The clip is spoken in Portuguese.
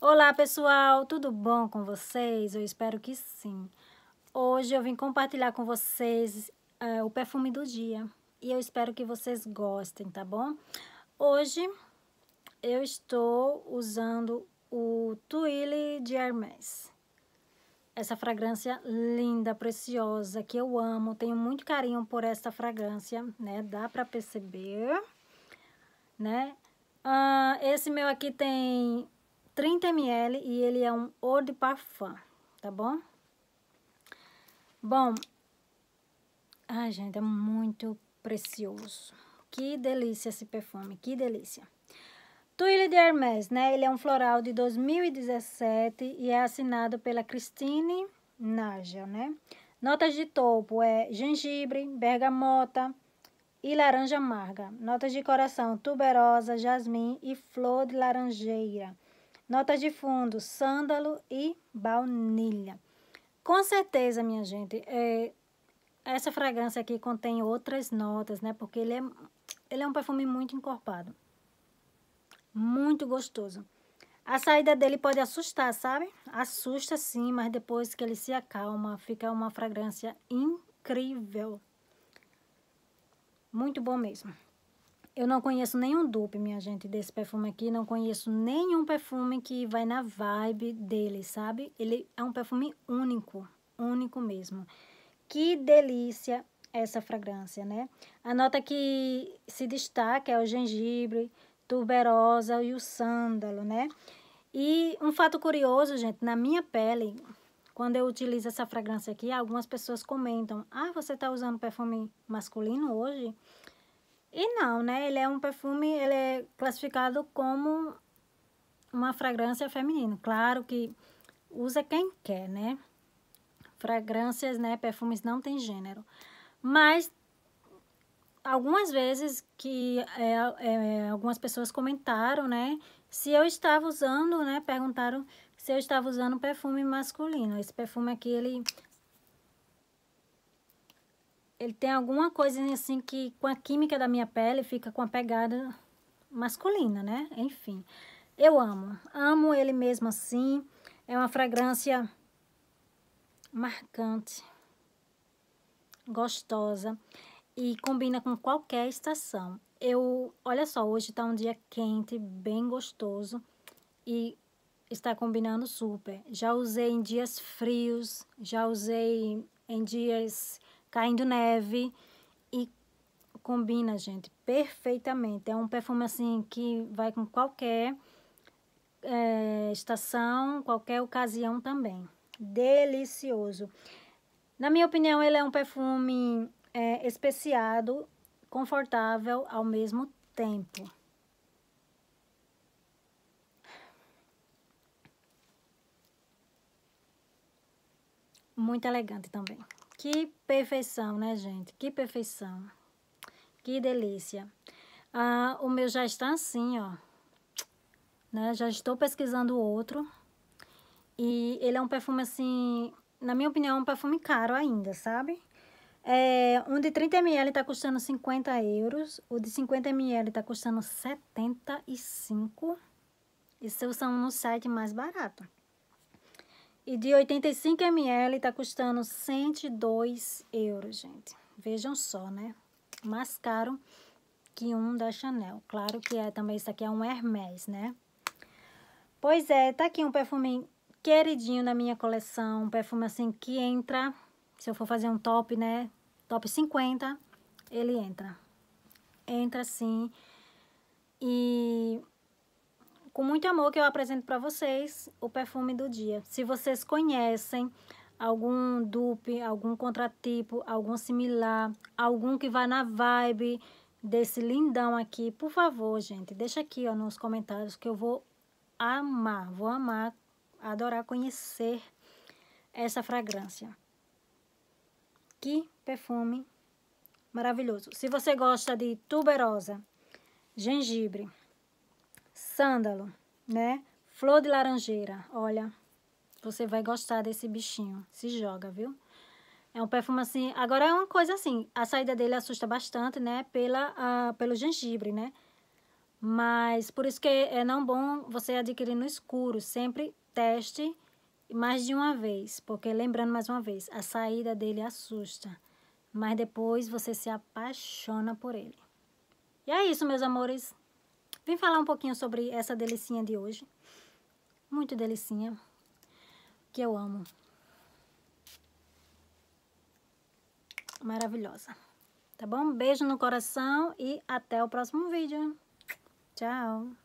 Olá pessoal, tudo bom com vocês? Eu espero que sim. Hoje eu vim compartilhar com vocês é, o perfume do dia e eu espero que vocês gostem, tá bom? Hoje eu estou usando o Tuile de Hermès. Essa fragrância linda, preciosa, que eu amo, tenho muito carinho por essa fragrância, né? Dá pra perceber, né? Ah, esse meu aqui tem 30 ml e ele é um eau de parfum, tá bom? Bom, ai gente, é muito precioso. Que delícia esse perfume, que delícia. Tuile de Hermès, né? Ele é um floral de 2017 e é assinado pela Christine Nagel, né? Notas de topo é gengibre, bergamota e laranja amarga. Notas de coração, tuberosa, jasmim e flor de laranjeira. Notas de fundo, sândalo e baunilha. Com certeza, minha gente, é, essa fragrância aqui contém outras notas, né? Porque ele é, ele é um perfume muito encorpado. Muito gostoso. A saída dele pode assustar, sabe? Assusta sim, mas depois que ele se acalma, fica uma fragrância incrível. Muito bom mesmo. Eu não conheço nenhum dupe, minha gente, desse perfume aqui. Não conheço nenhum perfume que vai na vibe dele, sabe? Ele é um perfume único, único mesmo. Que delícia essa fragrância, né? A nota que se destaca é o gengibre, tuberosa e o sândalo, né? E um fato curioso, gente, na minha pele, quando eu utilizo essa fragrância aqui, algumas pessoas comentam, ah, você tá usando perfume masculino hoje? E não, né? Ele é um perfume, ele é classificado como uma fragrância feminina. Claro que usa quem quer, né? Fragrâncias, né? Perfumes não tem gênero. Mas algumas vezes que é, é, algumas pessoas comentaram, né? Se eu estava usando, né? Perguntaram se eu estava usando perfume masculino. Esse perfume aqui, ele ele tem alguma coisa assim que com a química da minha pele fica com a pegada masculina, né? Enfim, eu amo, amo ele mesmo assim. É uma fragrância marcante, gostosa e combina com qualquer estação. Eu, olha só, hoje tá um dia quente, bem gostoso e está combinando super. Já usei em dias frios, já usei em dias caindo neve e combina, gente, perfeitamente. É um perfume assim que vai com qualquer é, estação, qualquer ocasião também. Delicioso. Na minha opinião, ele é um perfume é, especiado, confortável ao mesmo tempo. Muito elegante também. Que perfeição, né, gente? Que perfeição. Que delícia. Ah, o meu já está assim, ó. Né? Já estou pesquisando outro. E ele é um perfume, assim, na minha opinião, um perfume caro ainda, sabe? É, um de 30ml está custando 50 euros. O de 50ml está custando 75. Esses são no site mais barato. E de 85 ml tá custando 102 euros, gente. Vejam só, né? Mais caro que um da Chanel. Claro que é também, isso aqui é um Hermès, né? Pois é, tá aqui um perfume queridinho na minha coleção. Um perfume assim que entra, se eu for fazer um top, né? Top 50, ele entra. Entra sim. E com muito amor que eu apresento para vocês o perfume do dia. Se vocês conhecem algum dupe, algum contratipo, algum similar, algum que vai na vibe desse lindão aqui, por favor, gente, deixa aqui ó, nos comentários que eu vou amar, vou amar, adorar conhecer essa fragrância. Que perfume maravilhoso. Se você gosta de tuberosa, gengibre, Sândalo, né? Flor de laranjeira. Olha, você vai gostar desse bichinho. Se joga, viu? É um perfume assim... Agora é uma coisa assim, a saída dele assusta bastante, né? Pela, pelo gengibre, né? Mas por isso que é não bom você adquirir no escuro. Sempre teste mais de uma vez. Porque lembrando mais uma vez, a saída dele assusta. Mas depois você se apaixona por ele. E é isso, meus amores. Vim falar um pouquinho sobre essa delicinha de hoje. Muito delicinha. Que eu amo. Maravilhosa. Tá bom? Beijo no coração e até o próximo vídeo. Tchau!